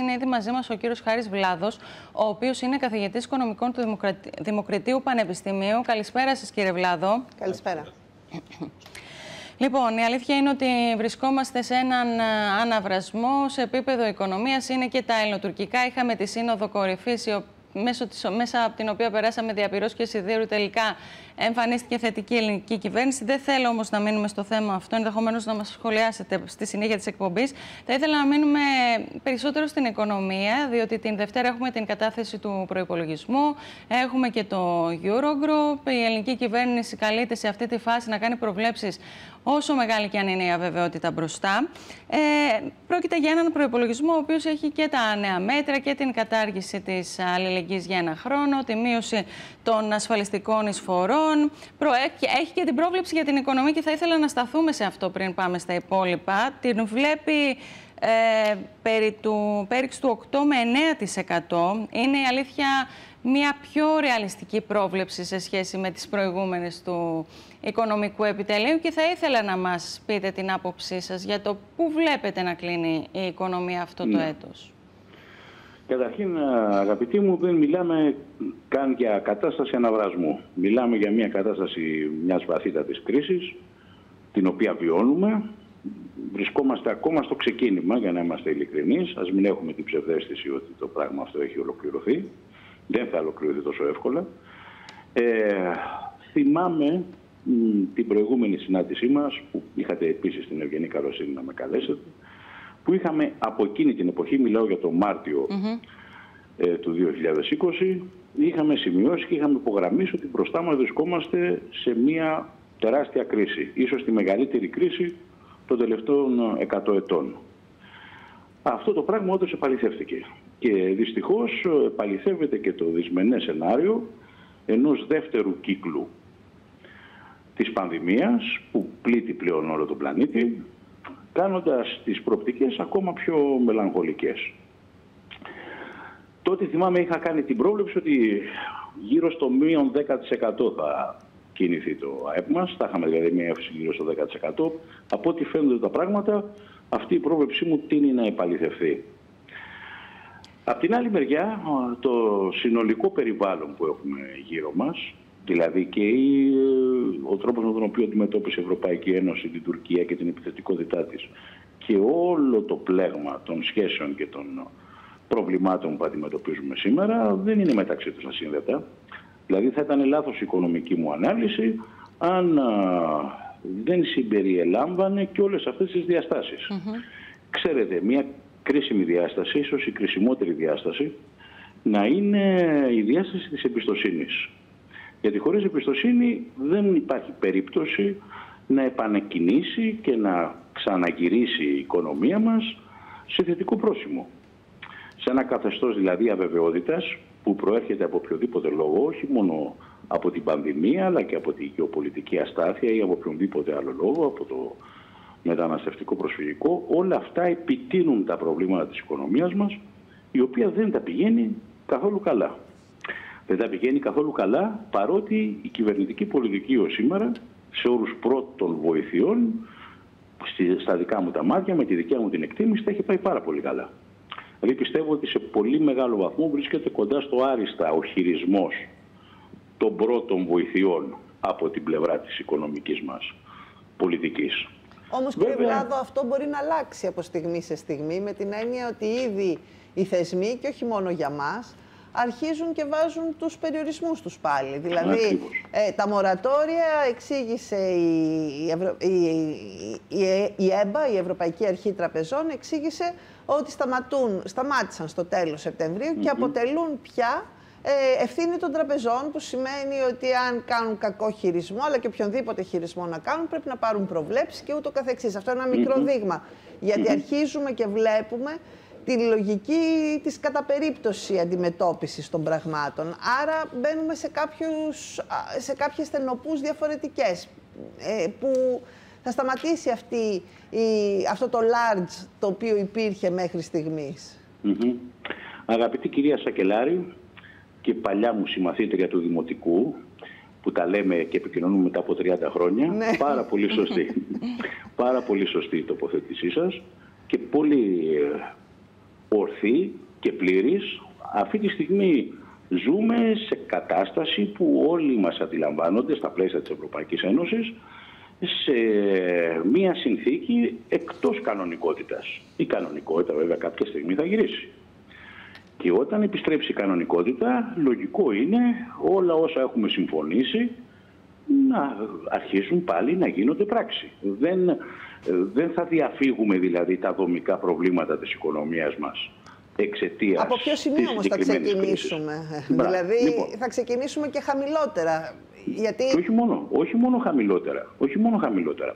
Είναι ήδη μαζί μας ο κύριος Χάρης Βλάδος, ο οποίος είναι καθηγητής οικονομικών του Δημοκρατίου Πανεπιστημίου. Καλησπέρα σας, κύριε Βλάδο. Καλησπέρα. Λοιπόν, η αλήθεια είναι ότι βρισκόμαστε σε έναν ε, αναβρασμό σε επίπεδο οικονομίας. Είναι και τα ελληνοτουρκικά. Είχαμε τη Σύνοδο Κορυφής, μέσω της, μέσα από την οποία περάσαμε διαπυρός και σιδήρου τελικά εμφανίστηκε θετική ελληνική κυβέρνηση. Δεν θέλω όμως να μείνουμε στο θέμα αυτό, ενδεχομένως να μας σχολιάσετε στη συνέχεια της εκπομπής. Θα ήθελα να μείνουμε περισσότερο στην οικονομία, διότι την Δευτέρα έχουμε την κατάθεση του προπολογισμού, έχουμε και το Eurogroup. Η ελληνική κυβέρνηση καλείται σε αυτή τη φάση να κάνει προβλέψεις όσο μεγάλη και αν είναι η αβεβαιότητα μπροστά. Ε, πρόκειται για έναν προπολογισμό ο οποίος έχει και τα νέα μέτρα και την κατάργηση της αλληλεγγύης για ένα χρόνο, τη μείωση των ασφαλιστικών εισφορών έχει και την πρόβλεψη για την οικονομία και θα ήθελα να σταθούμε σε αυτό πριν πάμε στα υπόλοιπα. Την βλέπει ε, περί του πέριξ του 8 με 9%. Είναι η αλήθεια μια πιο ρεαλιστική πρόβλεψη σε σχέση με τις προηγούμενες του οικονομικού επιτελείου και θα ήθελα να μας πείτε την άποψή σας για το πού βλέπετε να κλείνει η οικονομία αυτό το ναι. έτος. Καταρχήν, αγαπητοί μου, δεν μιλάμε καν για κατάσταση αναβρασμού. Μιλάμε για μια κατάσταση μιας βαθύτατης κρίσης, την οποία βιώνουμε. Βρισκόμαστε ακόμα στο ξεκίνημα, για να είμαστε ειλικρινείς. Ας μην έχουμε την ψευδέστηση ότι το πράγμα αυτό έχει ολοκληρωθεί. Δεν θα ολοκληρωθεί τόσο εύκολα. Ε, θυμάμαι την προηγούμενη συνάντησή μας, που είχατε επίσης την ευγενή καλοσύνη να με καλέσετε, που είχαμε από εκείνη την εποχή, μιλάω για το Μάρτιο ε, του 2020, είχαμε σημειώσει και είχαμε υπογραμμίσει ότι μπροστά μας βρισκόμαστε σε μια τεράστια κρίση, ίσως τη μεγαλύτερη κρίση των τελευταίων 100 ετών. Αυτό το πράγμα όντως επαληθεύτηκε και δυστυχώς επαληθεύεται και το δυσμενές σενάριο ενός δεύτερου κύκλου της πανδημίας που πλήττει πλέον όλο τον πλανήτη κάνοντας τις προοπτικές ακόμα πιο μελαγχολικές. Τότε θυμάμαι είχα κάνει την πρόβλεψη ότι γύρω στο μείον 10% θα κινηθεί το ΑΕΠ μας, θα είχαμε δηλαδή μια έφυση γύρω στο 10%. Από ό,τι φαίνονται τα πράγματα, αυτή η πρόβλεψή μου τίνει να επαληθευθεί. Απ' την άλλη μεριά, το συνολικό περιβάλλον που έχουμε γύρω μας, Δηλαδή και η, ο τρόπος με τον οποίο αντιμετώπισε η Ευρωπαϊκή Ένωση την Τουρκία και την επιθετικότητά της και όλο το πλέγμα των σχέσεων και των προβλημάτων που αντιμετωπίζουμε σήμερα δεν είναι μεταξύ τους ασύνδετα. Δηλαδή θα ήταν λάθος η οικονομική μου ανάλυση αν δεν συμπεριελάμβανε και όλες αυτές τις διαστάσεις. Ξέρετε, μια κρίσιμη διάσταση, ίσως η κρισιμότερη διάσταση, να είναι η διάσταση της εμπιστοσύνης. Γιατί χωρίς εμπιστοσύνη δεν υπάρχει περίπτωση να επανεκκινήσει και να ξαναγυρίσει η οικονομία μας σε θετικό πρόσημο. Σε ένα καθεστώς δηλαδή αβεβαιότητας που προέρχεται από οποιοδήποτε λόγο, όχι μόνο από την πανδημία αλλά και από την γεωπολιτική αστάθεια ή από οποιονδήποτε άλλο λόγο, από το μεταναστευτικό προσφυγικό, όλα αυτά επιτείνουν τα προβλήματα της οικονομίας μας, η οποία δεν τα πηγαίνει καθόλου καλά δεν τα πηγαίνει καθόλου καλά, παρότι η κυβερνητική πολιτική ως σήμερα, σε όρους πρώτων βοηθειών, στα δικά μου τα μάτια, με τη δικιά μου την εκτίμηση, θα έχει πάει πάρα πολύ καλά. Δηλαδή πιστεύω ότι σε πολύ μεγάλο βαθμό βρίσκεται κοντά στο άριστα ο χειρισμός των πρώτων βοηθειών από την πλευρά της οικονομικής μας πολιτικής. Όμως κύριε Βλάδο αυτό μπορεί να αλλάξει από στιγμή σε στιγμή με την έννοια ότι ήδη οι θεσμοί και όχι μόνο για μας αρχίζουν και βάζουν τους περιορισμούς τους πάλι. Δηλαδή, ε, τα μορατόρια εξήγησε η, Ευρω... η... η... η ΕΜΠΑ, η Ευρωπαϊκή Αρχή Τραπεζών, εξήγησε ότι σταματούν, σταμάτησαν στο τέλος Σεπτεμβρίου και αποτελούν πια ε, ευθύνη των τραπεζών, που σημαίνει ότι αν κάνουν κακό χειρισμό, αλλά και οποιονδήποτε χειρισμό να κάνουν, πρέπει να πάρουν προβλέψεις και ούτω καθεξής. Αυτό είναι ένα μικρό δείγμα. Γιατί αρχίζουμε και βλέπουμε τη λογική της κατά περίπτωση αντιμετώπισης των πραγμάτων. Άρα μπαίνουμε σε, κάποιους, σε κάποιες στενοπούς διαφορετικές ε, που θα σταματήσει αυτή, η, αυτό το large το οποίο υπήρχε μέχρι στιγμής. Αγαπητή κυρία Σακελάρη και παλιά μου συμμαθήτρια του Δημοτικού που τα λέμε και επικοινωνούμε μετά από 30 χρόνια, ναι. πάρα πολύ σωστή. πάρα πολύ σωστή η τοποθέτησή σας και πολύ ορθή και πλήρης. Αυτή τη στιγμή ζούμε σε κατάσταση που όλοι μας αντιλαμβάνονται στα πλαίσια της Ευρωπαϊκής Ένωσης σε μία συνθήκη εκτός κανονικότητας. Η κανονικότητα βέβαια κάποια στιγμή θα γυρίσει. Και όταν επιστρέψει η κανονικότητα, λογικό είναι όλα όσα έχουμε συμφωνήσει να αρχίσουν πάλι να γίνονται πράξη. Δεν, δεν θα διαφύγουμε δηλαδή τα δομικά προβλήματα της οικονομίας μας εξαιτίας. Από ποιο σημείο όμως θα ξεκινήσουμε; δηλαδή λοιπόν. θα ξεκινήσουμε και χαμηλότερα. Γιατί... όχι μόνο, όχι μόνο χαμηλότερα. Όχι μόνο χαμηλότερα.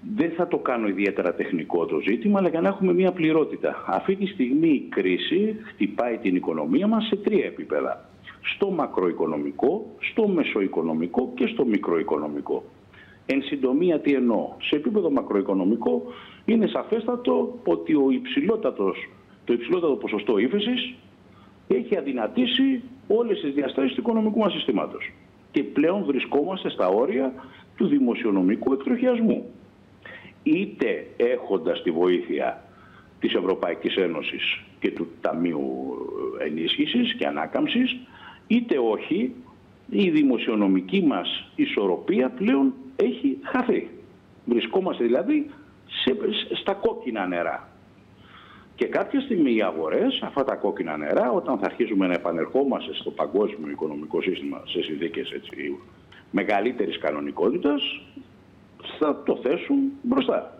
Δεν θα το κάνω ιδιαίτερα τεχνικό το ζήτημα, αλλά για να έχουμε μια πληρότητα. Αυτή τη στιγμή η κρίση χτυπάει την οικονομία μας σε τρία επίπεδα. Στο μακροοικονομικό, στο μεσοοικονομικό και στο μικροοικονομικό. Εν συντομία τι εννοώ. Σε επίπεδο μακροοικονομικό είναι σαφέστατο ότι ο υψηλότατος το υψηλότερο ποσοστό ύφεσης έχει αδυνατήσει όλες τις διαστάσεις του οικονομικού μας συστήματος. Και πλέον βρισκόμαστε στα όρια του δημοσιονομικού εκτροχιασμού. Είτε έχοντας τη βοήθεια της Ευρωπαϊκής Ένωσης και του Ταμείου Ενίσχυσης και Ανάκαμψης, είτε όχι, η δημοσιονομική μας ισορροπία πλέον έχει χαθεί. Βρισκόμαστε δηλαδή σε, στα κόκκινα νερά. Και κάποια στιγμή οι αγορές, αυτά τα κόκκινα νερά, όταν θα αρχίσουμε να επανερχόμαστε στο παγκόσμιο οικονομικό σύστημα σε συνθήκες έτσι, μεγαλύτερης κανονικότητας, θα το θέσουν μπροστά.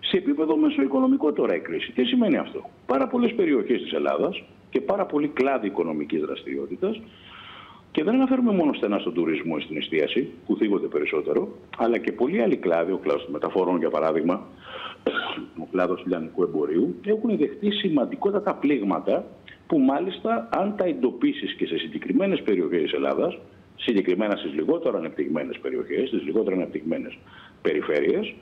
Σε επίπεδο μεσοοικονομικό τώρα η κρίση. Τι σημαίνει αυτό; Πάρα πολλές περιοχές της Ελλάδας και πάρα πολλοί κλάδοι οικονομικής δραστηριότητας και δεν αναφέρουμε μόνο στενά στον τουρισμό ή στην εστίαση, που θίγονται περισσότερο, αλλά και πολλοί άλλοι κλάδοι, ο κλάδος των μεταφορών για παράδειγμα, ο κλάδος του λιανικού εμπορίου, έχουν δεχτεί σημαντικότατα πλήγματα που μάλιστα αν τα εντοπίσεις και σε συγκεκριμένες περιοχές της Ελλάδας, συγκεκριμένα στις λιγότερο ανεπτυγμένες περιοχές, στις λιγότερο ανεπτυγμένες περιφέρειες,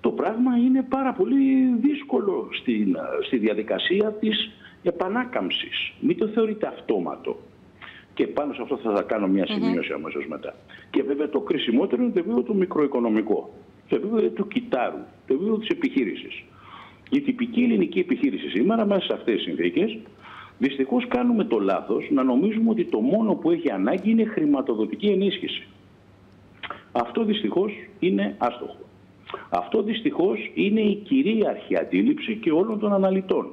το πράγμα είναι πάρα πολύ δύσκολο στη, στη διαδικασία της επανάκαμψης. Μην το θεωρείτε αυτόματο. Και πάνω σε αυτό θα κάνω μια σημείωση mm-hmm. αμέσως μετά. Και βέβαια το κρισιμότερο είναι το επίπεδο του μικροοικονομικό το επίπεδο του κιτάρου, το επίπεδο της επιχείρησης. Η τυπική ελληνική επιχείρηση σήμερα, μέσα σε αυτές τις συνθήκες, δυστυχώς κάνουμε το λάθος να νομίζουμε ότι το μόνο που έχει ανάγκη είναι χρηματοδοτική ενίσχυση. Αυτό δυστυχώς είναι άστοχο. Αυτό δυστυχώς είναι η κυρίαρχη αντίληψη και όλων των αναλυτών.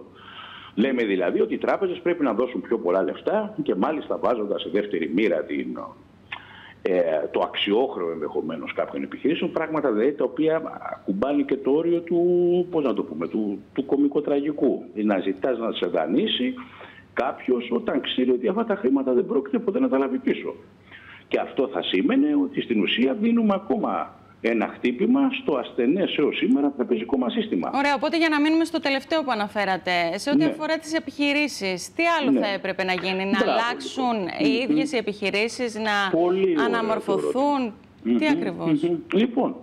Λέμε δηλαδή ότι οι τράπεζες πρέπει να δώσουν πιο πολλά λεφτά και μάλιστα βάζοντας σε δεύτερη μοίρα την ε, το αξιόχρεο ενδεχομένως κάποιων επιχειρήσεων, πράγματα δηλαδή τα οποία ακουμπάνει και το όριο του, πώς να το πούμε, του, του κομικοτραγικού. Να ζητάς να σε δανείσει κάποιος όταν ξέρει ότι αυτά τα χρήματα δεν πρόκειται ποτέ να τα λάβει πίσω. Και αυτό θα σήμαινε ότι στην ουσία δίνουμε ακόμα ένα χτύπημα στο ασθενέ έω σήμερα τραπεζικό μας σύστημα. Ωραία, οπότε για να μείνουμε στο τελευταίο που αναφέρατε, σε ό,τι ναι. αφορά τις επιχειρήσεις, τι άλλο ναι. θα έπρεπε να γίνει, να αλλάξουν οι ίδιες οι επιχειρήσεις, να Πολύ αναμορφωθούν; Τι ακριβώς; Λοιπόν,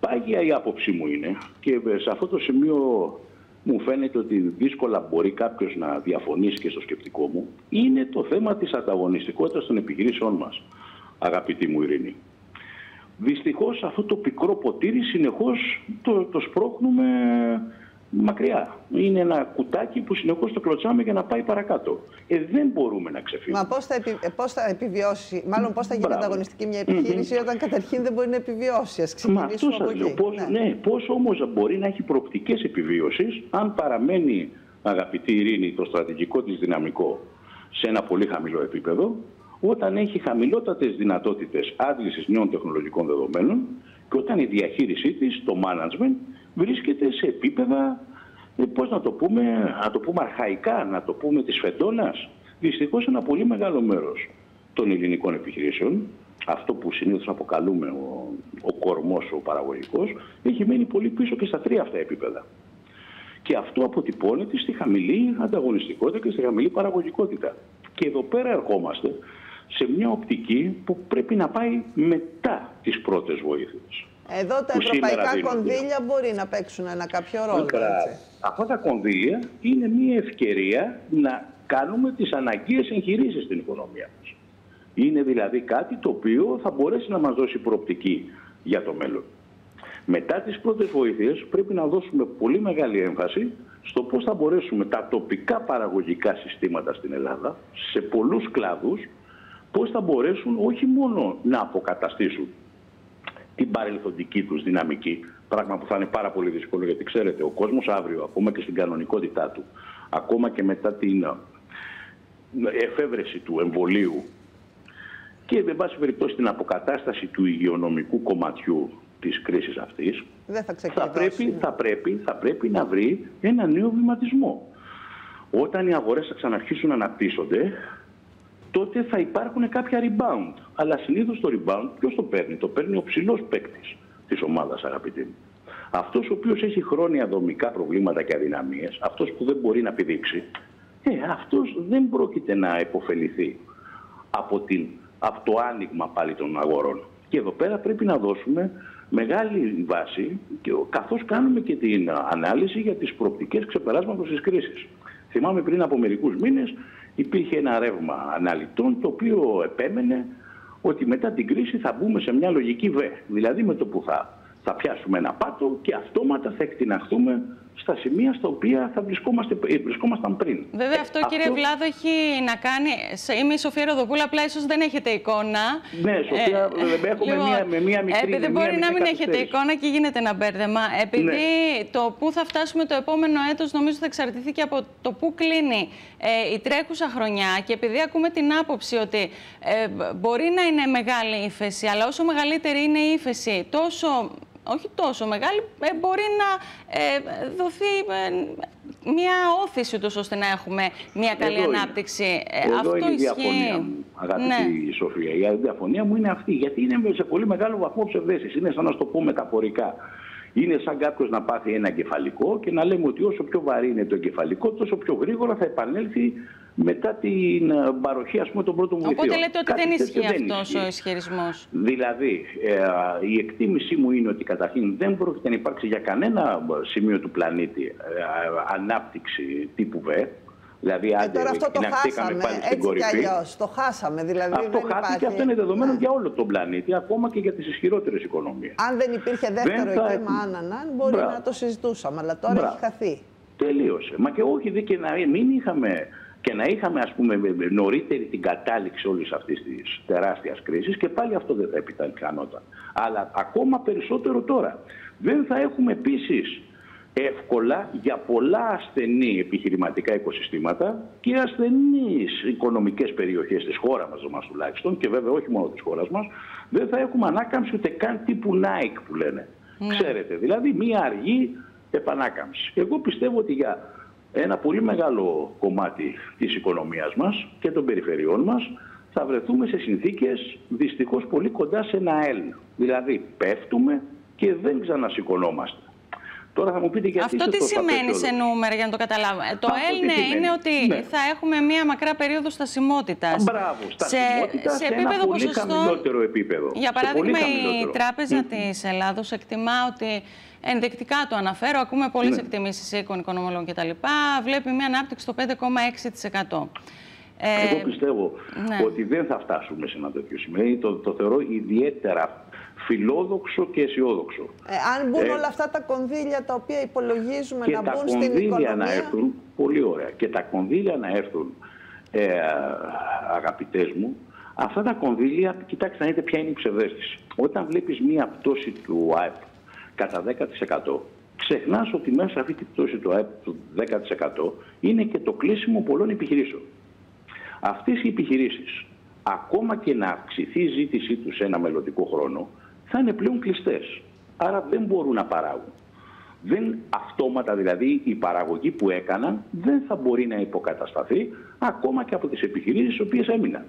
πάγια η άποψή μου είναι και σε αυτό το σημείο μου φαίνεται ότι δύσκολα μπορεί κάποιος να διαφωνήσει και στο σκεπτικό μου, είναι το θέμα της ανταγωνιστικότητας των επιχειρήσεών μας, αγαπητή μου Ειρήνη. Δυστυχώς αυτό το πικρό ποτήρι συνεχώς το, το σπρώχνουμε μακριά. Είναι ένα κουτάκι που συνεχώς το κλωτσάμε για να πάει παρακάτω. Ε, δεν μπορούμε να ξεφύγουμε. Μα πώς θα, επι... Ε, πώς θα επιβιώσει, μάλλον πώς θα γίνει Μπράβο. ανταγωνιστική μια επιχείρηση όταν καταρχήν δεν μπορεί να επιβιώσει. Ας ξεκινήσουμε από εκεί. Πώς, ναι. ναι, πώς όμως μπορεί να έχει προοπτικές επιβίωσης αν παραμένει αγαπητή Ειρήνη το στρατηγικό της δυναμικό σε ένα πολύ χαμηλό επίπεδο όταν έχει χαμηλότατες δυνατότητες άντλησης νέων τεχνολογικών δεδομένων και όταν η διαχείρισή της, το management, βρίσκεται σε επίπεδα, ε, πώς να το πούμε, να το πούμε αρχαϊκά, να το πούμε της φεντόνας. Δυστυχώς ένα πολύ μεγάλο μέρος των ελληνικών επιχειρήσεων, αυτό που συνήθως αποκαλούμε ο, ο κορμός, ο παραγωγικός, έχει μείνει πολύ πίσω και στα τρία αυτά επίπεδα. Και αυτό αποτυπώνεται στη χαμηλή ανταγωνιστικότητα και στη χαμηλή παραγωγικότητα. Και εδώ πέρα ερχόμαστε σε μια οπτική που πρέπει να πάει μετά τις πρώτες βοήθειες. Εδώ τα ευρωπαϊκά κονδύλια μπορεί να παίξουν ένα κάποιο ρόλο. Έτσι. Αυτά τα κονδύλια είναι μια ευκαιρία να κάνουμε τις αναγκαίες εγχειρήσεις στην οικονομία μας. Είναι δηλαδή κάτι το οποίο θα μπορέσει να μας δώσει προοπτική για το μέλλον. Μετά τις πρώτες βοήθειες πρέπει να δώσουμε πολύ μεγάλη έμφαση στο πώς θα μπορέσουμε τα τοπικά παραγωγικά συστήματα στην Ελλάδα, σε πολλούς κλάδους, πώς θα μπορέσουν όχι μόνο να αποκαταστήσουν την παρελθοντική τους δυναμική, πράγμα που θα είναι πάρα πολύ δύσκολο γιατί ξέρετε ο κόσμος αύριο ακόμα και στην κανονικότητά του, ακόμα και μετά την εφεύρεση του εμβολίου και με βάση περιπτώσει την αποκατάσταση του υγειονομικού κομματιού της κρίσης αυτής Δεν θα, θα, πρέπει, θα, πρέπει, θα πρέπει να βρει ένα νέο βηματισμό. Όταν οι αγορές θα ξαναρχίσουν να αναπτύσσονται τότε θα υπάρχουν κάποια rebound. Αλλά συνήθως το rebound ποιος το παίρνει; Το παίρνει ο ψηλός παίκτης της ομάδας αγαπητοί μου. Αυτός ο οποίος έχει χρόνια δομικά προβλήματα και αδυναμίες, αυτός που δεν μπορεί να πηδήξει, ε, αυτός δεν πρόκειται να υποφεληθεί από, την, από το άνοιγμα πάλι των αγορών. Και εδώ πέρα πρέπει να δώσουμε μεγάλη βάση και καθώς κάνουμε και την ανάλυση για τις προοπτικές ξεπεράσματος της κρίσης. Θυμάμαι πριν από μερικούς μήνες υπήρχε ένα ρεύμα αναλυτών το οποίο επέμενε ότι μετά την κρίση θα μπούμε σε μια λογική ΒΕ. Δηλαδή με το που θα, θα πιάσουμε ένα πάτο και αυτόματα θα εκτιναχθούμε στα σημεία στα οποία θα βρισκόμαστε, ε, βρισκόμασταν πριν. Βέβαια, αυτό, αυτό κύριε Βλάδο έχει να κάνει. Είμαι η Σοφία Ροδοπούλα, απλά ίσως δεν έχετε εικόνα. Ναι, Σοφία, ε, έχουμε λοιπόν, μία, με μία μικρή. Επειδή μπορεί να μην έχετε εικόνα και γίνεται ένα μπέρδεμα. Επειδή ναι. το πού θα φτάσουμε το επόμενο έτος νομίζω θα εξαρτηθεί και από το πού κλείνει ε, η τρέχουσα χρονιά. Και επειδή ακούμε την άποψη ότι ε, μπορεί να είναι μεγάλη ύφεση, αλλά όσο μεγαλύτερη είναι η ύφεση, τόσο όχι τόσο μεγάλη, ε, μπορεί να ε, δοθεί ε, μια όθηση τους ώστε να έχουμε μια καλή ανάπτυξη. Εδώ Αυτό είναι η διαφωνία μου, αγαπητή ναι. Σοφία. Η διαφωνία μου είναι αυτή, γιατί είναι σε πολύ μεγάλο βαθμό ψευδέσεις. Είναι σαν να το πω μεταφορικά. Είναι σαν κάποιος να πάθει ένα εγκεφαλικό και να λέμε ότι όσο πιο βαρύ είναι το εγκεφαλικό, τόσο πιο γρήγορα θα επανέλθει μετά την ε, παροχή ας πούμε, των πρώτων βοηθειών. Οπότε λέτε ότι δεν ισχύει αυτός ο ισχυρισμός. Δηλαδή, ε, η εκτίμησή μου είναι ότι καταρχήν δεν πρόκειται να υπάρξει για κανένα σημείο του πλανήτη ε, ανάπτυξη τύπου Β. Δηλαδή, ε, άντε, τώρα αυτό το χάσαμε, πάλι στην έτσι κι αλλιώς, το χάσαμε. Δηλαδή, αυτό δεν χάθηκε και αυτό είναι δεδομένο ναι. για όλο τον πλανήτη, ακόμα και για τις ισχυρότερες οικονομίες. Αν δεν υπήρχε δεύτερο δεν θα... άναναν, μπορεί Μπράβο. να το συζητούσαμε, αλλά τώρα Μπράβο. έχει χαθεί. Τελείωσε. Μα και όχι δε και να μην είχαμε και να είχαμε ας πούμε νωρίτερη την κατάληξη όλης αυτής της τεράστιας κρίσης και πάλι αυτό δεν θα επιταλικανόταν. Αλλά ακόμα περισσότερο τώρα. Δεν θα έχουμε επίσης εύκολα για πολλά ασθενή επιχειρηματικά οικοσυστήματα και ασθενείς οικονομικές περιοχές της χώρας μας, μας τουλάχιστον και βέβαια όχι μόνο της χώρας μας, δεν θα έχουμε ανάκαμψη ούτε καν τύπου Nike που λένε. Ναι. Ξέρετε, δηλαδή μία αργή επανάκαμψη. Εγώ πιστεύω ότι για ένα πολύ μεγάλο κομμάτι της οικονομίας μας και των περιφερειών μας θα βρεθούμε σε συνθήκες δυστυχώς πολύ κοντά σε ένα ΕΛ. Δηλαδή πέφτουμε και δεν ξανασηκωνόμαστε. Τώρα θα μου πείτε γιατί Αυτό τι σημαίνει σε νούμερα για να το καταλάβουμε. Το ΕΛ ναι, είναι ότι ναι. θα έχουμε μία μακρά περίοδο στασιμότητας. Μπράβο, στασιμότητα σε, σε, επίπεδο ένα πολύ χαμηλότερο επίπεδο. Για παράδειγμα, η Τράπεζα mm. της Ελλάδος εκτιμά ότι Ενδεικτικά το αναφέρω, ακούμε πολλές ναι. εκτιμήσεις οίκων, οικονομολόγων κτλ. Βλέπει μια ανάπτυξη στο 5,6%. Εγώ πιστεύω ναι. ότι δεν θα φτάσουμε σε ένα τέτοιο σημείο. Το, το θεωρώ ιδιαίτερα φιλόδοξο και αισιόδοξο. Ε, αν μπουν ε, όλα αυτά τα κονδύλια τα οποία υπολογίζουμε να μπουν στην οικονομία... να έρθουν, πολύ ωραία, και τα κονδύλια να έρθουν, ε, αγαπητές μου, αυτά τα κονδύλια, κοιτάξτε να δείτε ποια είναι η ψευδέστηση. Όταν βλέπεις μία πτώση του ΑΕΠ κατά 10%, ξεχνάς ότι μέσα σε αυτή την πτώση του ΑΕΠ του 10% είναι και το κλείσιμο πολλών επιχειρήσεων. Αυτές οι επιχειρήσεις, ακόμα και να αυξηθεί η ζήτησή τους σε ένα μελλοντικό χρόνο, θα είναι πλέον κλειστές. Άρα δεν μπορούν να παράγουν. Δεν αυτόματα δηλαδή η παραγωγή που έκαναν δεν θα μπορεί να υποκατασταθεί ακόμα και από τις επιχειρήσεις οι οποίες έμειναν.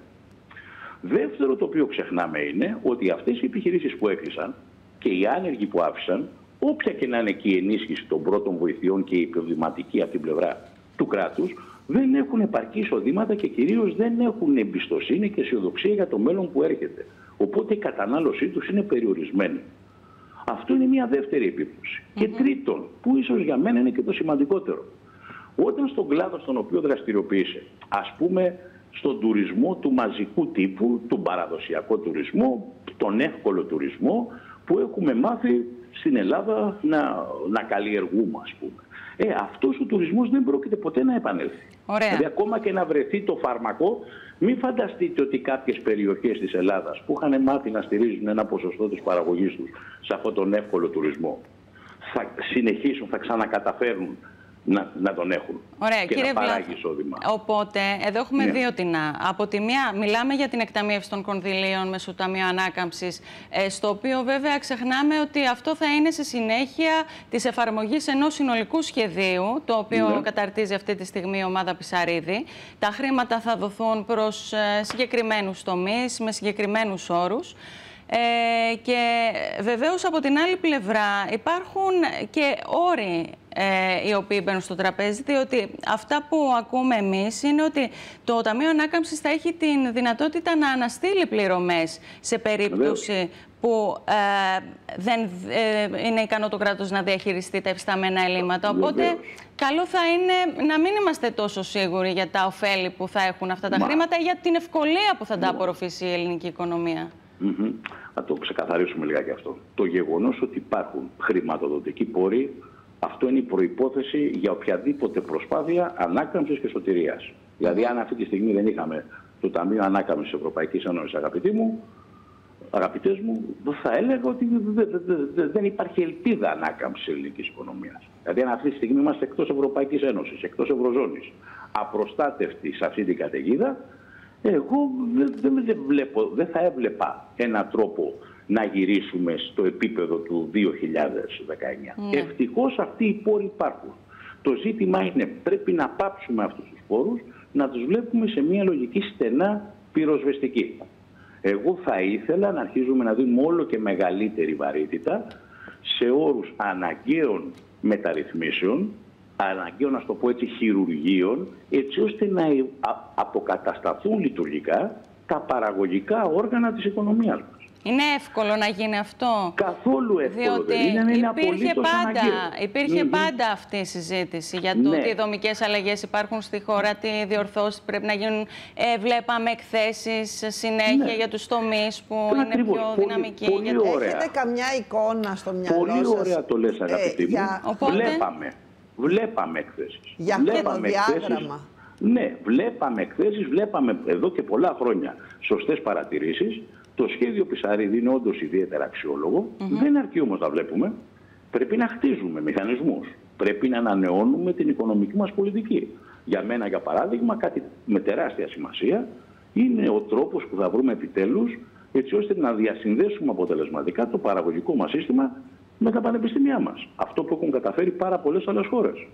Δεύτερο το οποίο ξεχνάμε είναι ότι αυτές οι επιχειρήσεις που έκλεισαν και οι άνεργοι που άφησαν, όποια και να είναι και η ενίσχυση των πρώτων βοηθειών και η υποδηματική από την πλευρά του κράτους, δεν έχουν επαρκή εισοδήματα και κυρίως δεν έχουν εμπιστοσύνη και αισιοδοξία για το μέλλον που έρχεται. Οπότε η κατανάλωσή τους είναι περιορισμένη. Αυτό είναι μια δεύτερη επίπτωση. Και τρίτον, που ίσως για μένα είναι και το σημαντικότερο. Όταν στον κλάδο στον οποίο δραστηριοποιείσαι, ας πούμε στον τουρισμό του μαζικού τύπου, τον παραδοσιακό τουρισμό, τον εύκολο τουρισμό, που έχουμε μάθει στην Ελλάδα να, να καλλιεργούμε, ας πούμε. Ε, αυτός ο τουρισμός δεν πρόκειται ποτέ να επανέλθει. Ωραία. Δηλαδή, ακόμα και να βρεθεί το φάρμακο, μην φανταστείτε ότι κάποιες περιοχές της Ελλάδας που είχαν μάθει να στηρίζουν ένα ποσοστό της παραγωγής τους σε αυτόν τον εύκολο τουρισμό, θα συνεχίσουν, θα ξανακαταφέρουν να, να τον έχουν Ωραία, και κύριε να παράγει Βλάθ, εισόδημα. Οπότε, εδώ έχουμε Ναι. δύο τεινά. Από τη μία, μιλάμε για την εκταμείευση των κονδυλίων μέσω του Ταμείου Ανάκαμψη, στο οποίο βέβαια ξεχνάμε ότι αυτό θα είναι σε συνέχεια της εφαρμογής ενός συνολικού σχεδίου, το οποίο Ναι. καταρτίζει αυτή τη στιγμή η ομάδα Πισαρίδη. Τα χρήματα θα δοθούν προς συγκεκριμένους τομείς, με συγκεκριμένους όρους. Ε, και βεβαίως από την άλλη πλευρά υπάρχουν και όροι ε, οι οποίοι μπαίνουν στο τραπέζι, διότι αυτά που ακούμε εμείς είναι ότι το Ταμείο Ανάκαμψης θα έχει την δυνατότητα να αναστείλει πληρωμές σε περίπτωση που ε, δεν ε, είναι ικανό το κράτος να διαχειριστεί τα εφισταμένα ελλείμματα. Οπότε Βεβαίως. καλό θα είναι να μην είμαστε τόσο σίγουροι για τα ωφέλη που θα έχουν αυτά τα Μα- χρήματα ή για την ευκολία που θα τα απορροφήσει η ελληνική οικονομία. Μμμ. Να το ξεκαθαρίσουμε λιγάκι αυτό. Το γεγονός ότι υπάρχουν χρηματοδοτικοί πόροι, αυτό είναι η προϋπόθεση για οποιαδήποτε προσπάθεια ανάκαμψης και σωτηρίας. Δηλαδή, αν αυτή τη στιγμή δεν είχαμε το Ταμείο Ανάκαμψης της Ευρωπαϊκής Ένωσης, αγαπητοί μου, αγαπητές μου, θα έλεγα ότι δε- δε- δε- δε- δεν υπάρχει ελπίδα ανάκαμψης της ελληνικής οικονομίας. Δηλαδή, αν αυτή τη στιγμή είμαστε εκτός Ευρωπαϊκής Ένωσης, εκτός Ευρωζώνης, απροστάτευτοι σε αυτή την καταιγίδα, εγώ δεν, δεν, δεν βλέπω, δεν θα έβλεπα έναν τρόπο να γυρίσουμε στο επίπεδο του 2019. Ναι. Ευτυχώς αυτοί οι πόροι υπάρχουν. Το ζήτημα είναι πρέπει να πάψουμε αυτούς τους πόρους, να τους βλέπουμε σε μια λογική στενά πυροσβεστική. Εγώ θα ήθελα να αρχίζουμε να δούμε όλο και μεγαλύτερη βαρύτητα σε όρους αναγκαίων μεταρρυθμίσεων, αναγκαίων, να το πω έτσι, χειρουργείων, έτσι ώστε να ε- α- αποκατασταθούν λειτουργικά τα παραγωγικά όργανα της οικονομίας μας. Είναι εύκολο να γίνει αυτό; Καθόλου εύκολο Διότι δεν είναι, είναι υπήρχε, απολύτως πάντα, αναγκαίο. υπήρχε Μμμ. πάντα αυτή η συζήτηση για το Ναι. τι δομικές αλλαγές υπάρχουν στη χώρα, τι διορθώσεις πρέπει να γίνουν. Ε, βλέπαμε εκθέσεις συνέχεια Ναι. για τους τομείς που Και είναι ακριβώς, πιο πολύ- δυναμικοί. πολύ γιατί- ωραία. Έχετε καμιά εικόνα στο μυαλό Πολύ σας, ωραία το λες αγαπητή ε, μου. για, Οπότε- Βλέπαμε. Βλέπαμε εκθέσεις. Για βλέπαμε χρονοδιάγραμμα. Ναι, βλέπαμε εκθέσεις, βλέπαμε εδώ και πολλά χρόνια σωστές παρατηρήσεις. Το σχέδιο Πισαρίδη είναι όντως ιδιαίτερα αξιόλογο. Δεν αρκεί όμως να βλέπουμε. Πρέπει να χτίζουμε μηχανισμούς. Πρέπει να ανανεώνουμε την οικονομική μας πολιτική. Για μένα, για παράδειγμα, κάτι με τεράστια σημασία είναι ο τρόπος που θα βρούμε επιτέλους έτσι ώστε να διασυνδέσουμε αποτελεσματικά το παραγωγικό μας σύστημα με τα πανεπιστήμια μας. Αυτό που έχουν καταφέρει πάρα πολλές άλλες χώρες.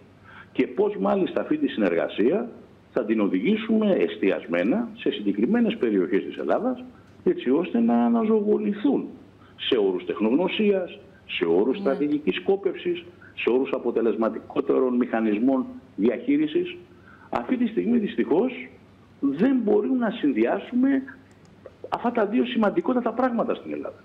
Και πώς μάλιστα αυτή τη συνεργασία θα την οδηγήσουμε εστιασμένα σε συγκεκριμένες περιοχές της Ελλάδας έτσι ώστε να αναζωογονηθούν σε όρους τεχνογνωσίας, σε όρους στρατηγικής σκόπευσης, σε όρους αποτελεσματικότερων μηχανισμών διαχείρισης. Αυτή τη στιγμή δυστυχώς δεν μπορούμε να συνδυάσουμε αυτά τα δύο σημαντικότατα πράγματα στην Ελλάδα.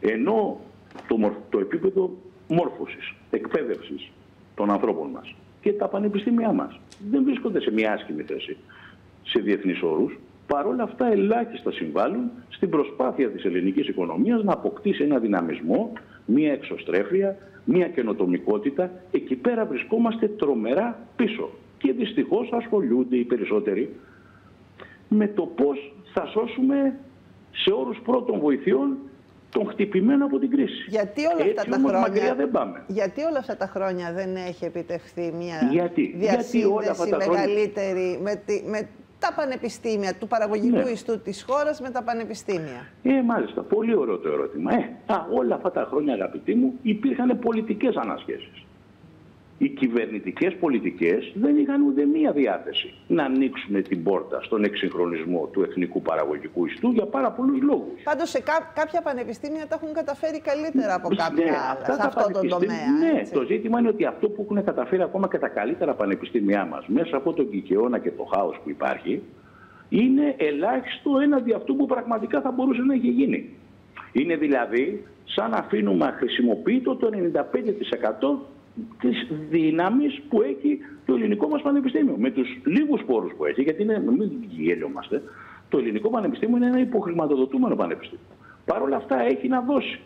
Ενώ το, μορ- το επίπεδο μόρφωσης, εκπαίδευσης των ανθρώπων μας και τα πανεπιστήμια μας δεν βρίσκονται σε μια άσχημη θέση σε διεθνείς όρους. Παρόλα αυτά ελάχιστα συμβάλλουν στην προσπάθεια της ελληνικής οικονομίας να αποκτήσει ένα δυναμισμό, μια εξωστρέφεια, μια καινοτομικότητα. Εκεί πέρα βρισκόμαστε τρομερά πίσω. Και δυστυχώς ασχολούνται οι περισσότεροι με το πώς θα σώσουμε σε όρους πρώτων βοηθειών τον χτυπημένο από την κρίση. Γιατί όλα αυτά Έτσι τα όμως χρόνια. μακριά δεν πάμε. Γιατί όλα αυτά τα χρόνια δεν έχει επιτευχθεί μια Γιατί; Γιατί διασύνδεση όλα αυτά τα χρόνια- μεγαλύτερη με, τη- με τα πανεπιστήμια, του παραγωγικού Ναι. ιστού της χώρας με τα πανεπιστήμια. Ε, μάλιστα. Πολύ ωραίο το ερώτημα. Ε, α, όλα αυτά τα χρόνια, αγαπητοί μου, υπήρχαν πολιτικές ανασχέσεις. Οι κυβερνητικές πολιτικές δεν είχαν ούτε μία διάθεση να ανοίξουν την πόρτα στον εξυγχρονισμό του εθνικού παραγωγικού ιστού για πάρα πολλούς λόγους. Πάντως σε κά- κάποια πανεπιστήμια τα έχουν καταφέρει καλύτερα από κάποια Ναι, άλλα αυτά σε τα αυτό το πανεπιστήμια- τομέα. Ναι, έτσι. το ζήτημα είναι ότι αυτό που έχουν καταφέρει ακόμα και τα καλύτερα πανεπιστήμια μας μέσα από τον κικαιώνα και το χάος που υπάρχει είναι ελάχιστο έναντι αυτού που πραγματικά θα μπορούσε να έχει γίνει. Είναι δηλαδή σαν να αφήνουμε αχρησιμοποιητό το 95% της δύναμης που έχει το ελληνικό μας πανεπιστήμιο. Με τους λίγους πόρους που έχει, γιατί είναι, μην γέλιομαστε, το ελληνικό πανεπιστήμιο είναι ένα υποχρηματοδοτούμενο πανεπιστήμιο. Παρ' όλα αυτά έχει να δώσει.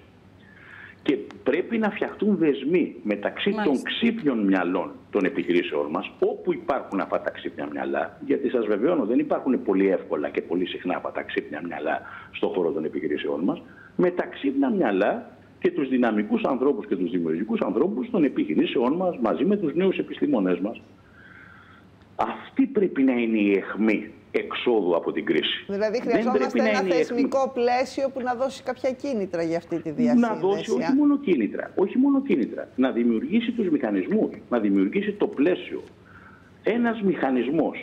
πρέπει να φτιαχτούν δεσμοί μεταξύ Μάλιστα. των ξύπνιων μυαλών των επιχειρήσεών μας, όπου υπάρχουν αυτά τα ξύπνια μυαλά, γιατί σας βεβαιώνω δεν υπάρχουν πολύ εύκολα και πολύ συχνά αυτά τα ξύπνια μυαλά στον χώρο των επιχειρήσεών μας, με τα ξύπνια μυαλά και τους δυναμικούς ανθρώπους και τους δημιουργικούς ανθρώπους των επιχειρήσεών μας, μαζί με τους νέους επιστήμονές μας. Αυτή πρέπει να είναι η αιχμή εξόδου από την κρίση. Δηλαδή Δεν χρειαζόμαστε πρέπει να ένα είναι η αιχμή- θεσμικό πλαίσιο που να δώσει κάποια κίνητρα για αυτή τη διασύνδεση. να δώσει α; όχι μόνο κίνητρα, όχι μόνο κίνητρα, να δημιουργήσει τους μηχανισμούς, να δημιουργήσει το πλαίσιο. Ένας μηχανισμός.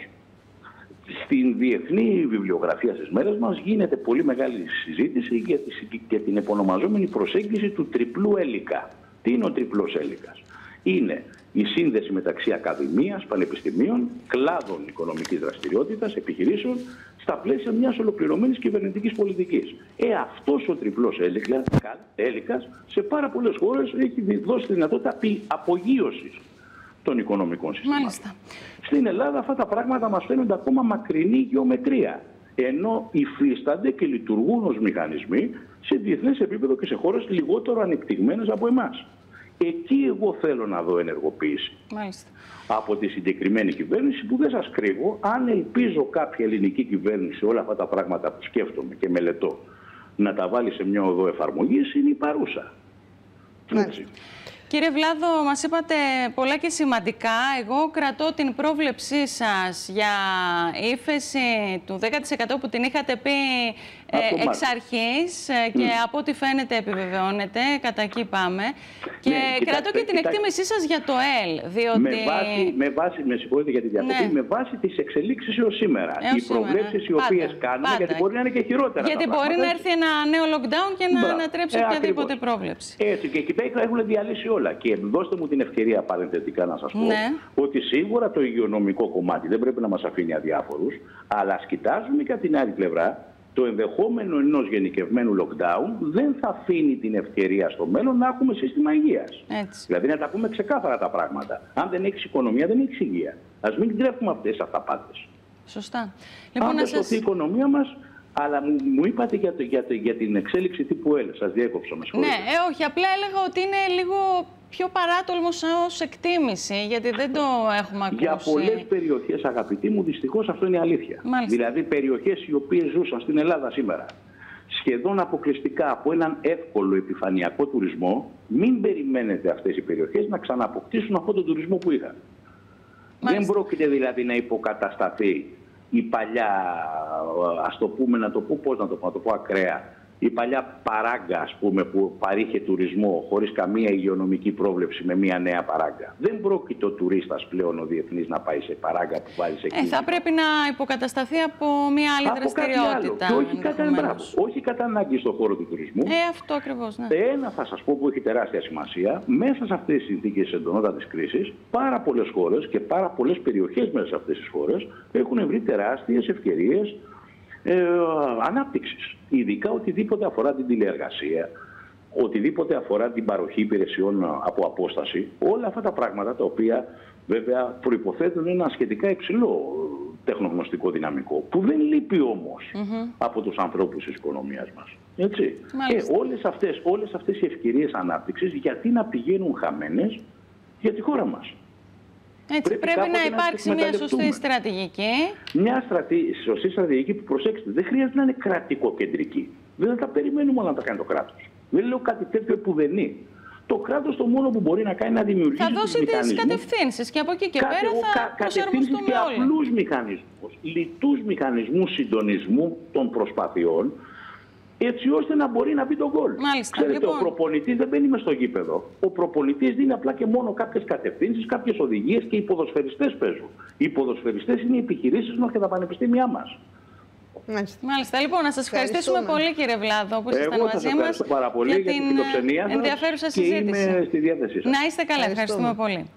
Στην διεθνή βιβλιογραφία στις μέρες μας γίνεται πολύ μεγάλη συζήτηση για, τη, για την επωνομαζόμενη προσέγγιση του τριπλού έλικα. Τι είναι ο τριπλός έλικας; Είναι η σύνδεση μεταξύ ακαδημίας, πανεπιστημίων, κλάδων οικονομικής δραστηριότητας, επιχειρήσεων, στα πλαίσια μιας ολοκληρωμένης κυβερνητικής πολιτικής. Ε, αυτός ο τριπλός έλικας, έλικας σε πάρα πολλές χώρες έχει δώσει τη δυνατότητα απει- απογείωσης των οικονομικών συστημάτων. Μάλιστα. Στην Ελλάδα αυτά τα πράγματα μας φαίνονται ακόμα μακρινή γεωμετρία. Ενώ υφίστανται και λειτουργούν ως μηχανισμοί σε διεθνές επίπεδο και σε χώρες λιγότερο ανεπτυγμένες από εμάς. Εκεί εγώ θέλω να δω ενεργοποίηση Μάλιστα. από τη συγκεκριμένη κυβέρνηση που δεν σας κρύβω, αν ελπίζω κάποια ελληνική κυβέρνηση όλα αυτά τα πράγματα που σκέφτομαι και μελετώ να τα βάλει σε μια οδό εφαρμογής είναι η παρούσα. Μάλιστα. Έτσι. Κύριε Βλάδο, μας είπατε πολλά και σημαντικά. Εγώ κρατώ την πρόβλεψή σας για ύφεση του 10% που την είχατε πει ε, Από εξ Μάρτιο. αρχής ε, και από ό,τι φαίνεται επιβεβαιώνεται, κατά εκεί πάμε. Και Ναι, κρατώ κοιτάξτε, και την κοιτάξτε. εκτίμησή σας για το ΕΛ, διότι... Με βάση, με βάση, με συγχωρείτε για τη διακοπή, Ναι. με βάση τις εξελίξεις έως σήμερα. Έως οι προβλέψεις οι σήμερα. οποίες Πάντα, κάνουμε, πάντα. γιατί μπορεί να είναι και χειρότερα Γιατί τα μπορεί πράγματα, να έρθει ένα νέο lockdown και να Μπράβο. ανατρέψει Ε, οποιαδήποτε ακριβώς. πρόβλεψη. Έτσι και εκεί πέρα έχουν διαλύσει όλα. Και δώστε μου την ευκαιρία παρενθετικά να σας πω Ναι. ότι σίγουρα το υγειονομικό κομμάτι δεν πρέπει να μας αφήνει αδιάφορους, αλλά ας κοιτάζουμε και από την άλλη πλευρά το ενδεχόμενο ενός γενικευμένου lockdown δεν θα αφήνει την ευκαιρία στο μέλλον να έχουμε σύστημα υγείας. Έτσι. Δηλαδή να τα πούμε ξεκάθαρα τα πράγματα. Αν δεν έχεις οικονομία δεν έχεις υγεία. Ας μην τρέφουμε αυτές τις αυταπάτες. Σωστά. Λοιπόν, Αν να δεν σας... σωθεί η οικονομία μας, αλλά μου, μου είπατε για, το, για, το, για την εξέλιξη τύπου L. Σας διέκοψα, με Ναι, συγχωρείτε. ε, όχι, απλά έλεγα ότι είναι λίγο πιο παράτολμος ως εκτίμηση, γιατί δεν το έχουμε ακούσει. Για πολλές περιοχές, αγαπητοί μου, δυστυχώς αυτό είναι η αλήθεια. Μάλιστα. Δηλαδή περιοχές οι οποίες ζούσαν στην Ελλάδα σήμερα σχεδόν αποκλειστικά από έναν εύκολο επιφανειακό τουρισμό, μην περιμένετε αυτές οι περιοχές να ξαναποκτήσουν αυτόν τον τουρισμό που είχαν. Δεν Μάλιστα. πρόκειται δηλαδή να υποκατασταθεί η παλιά, ας το πούμε, να το πω, πώς να το πω, να το πω ακραία, η παλιά παράγκα, ας πούμε, που παρήχε τουρισμό χωρίς καμία υγειονομική πρόβλεψη με μια νέα παράγκα. Δεν πρόκειται ο τουρίστας πλέον ο διεθνής να πάει σε παράγκα που βάζει σε Ε, θα πρέπει να υποκατασταθεί από μια άλλη από κάτι άλλο. δραστηριότητα. Και όχι κατά, ενδεχομένως. μπράβο, όχι κατά ανάγκη στον χώρο του τουρισμού. Ε, αυτό ακριβώς, ναι. Ένα θα σας πω που έχει τεράστια σημασία, μέσα σε αυτές τις συνθήκες της εντονότατης κρίσης, πάρα πολλές χώρες και πάρα πολλές περιοχές μέσα σε αυτές τις χώρες έχουν βρει τεράστιες ευκαιρίες ε, ανάπτυξης. Ειδικά οτιδήποτε αφορά την τηλεεργασία, οτιδήποτε αφορά την παροχή υπηρεσιών από απόσταση, όλα αυτά τα πράγματα τα οποία βέβαια προϋποθέτουν ένα σχετικά υψηλό τεχνογνωστικό δυναμικό, που δεν λείπει όμως από τους ανθρώπους της οικονομίας μας. Έτσι. Μάλιστα. Ε, όλες, αυτές, όλες αυτές οι ευκαιρίες ανάπτυξης γιατί να πηγαίνουν χαμένες για τη χώρα μας. Έτσι, πρέπει πρέπει, κάποτε να να υπάρξει τις μια σωστή εκμεταλλευτούμε. στρατηγική. Μια στρατη... σωστή στρατηγική που προσέξτε, δεν χρειάζεται να είναι κρατικοκεντρική. Δεν θα τα περιμένουμε όλα να τα κάνει το κράτος. Δεν λέω κάτι τέτοιο επουδενή. Το κράτος το μόνο που μπορεί να κάνει είναι να δημιουργήσει. Θα δώσει τους τις μηχανισμούς, κατευθύνσεις και από εκεί και κάτι- πέρα ο- θα κα- κατευθύνσεις προσαρμοστούμε και όλοι. απλούς μηχανισμούς, λιτούς μηχανισμούς συντονισμού των προσπαθειών, έτσι ώστε να μπορεί να μπει το γκολ. Μάλιστα, Ξέρετε, λοιπόν. ο προπονητής δεν μπαίνει μες στο γήπεδο. Ο προπονητής δίνει απλά και μόνο κάποιες κατευθύνσεις, κάποιες οδηγίες και οι ποδοσφαιριστές παίζουν. Οι ποδοσφαιριστές είναι οι επιχειρήσεις μας και τα πανεπιστήμια μας. Μάλιστα. Μάλιστα. Λοιπόν, να σας ευχαριστήσουμε Ευχαριστούμε. πολύ κύριε Βλάδο που ήσασταν Εγώ σας μαζί μας ευχαριστώ πάρα πολύ για, την την φιλοξενία ε, σας ενδιαφέρουσα και συζήτηση. είμαι στη διάθεσή σας. Να είστε καλά. Ευχαριστούμε. Ευχαριστούμε πολύ.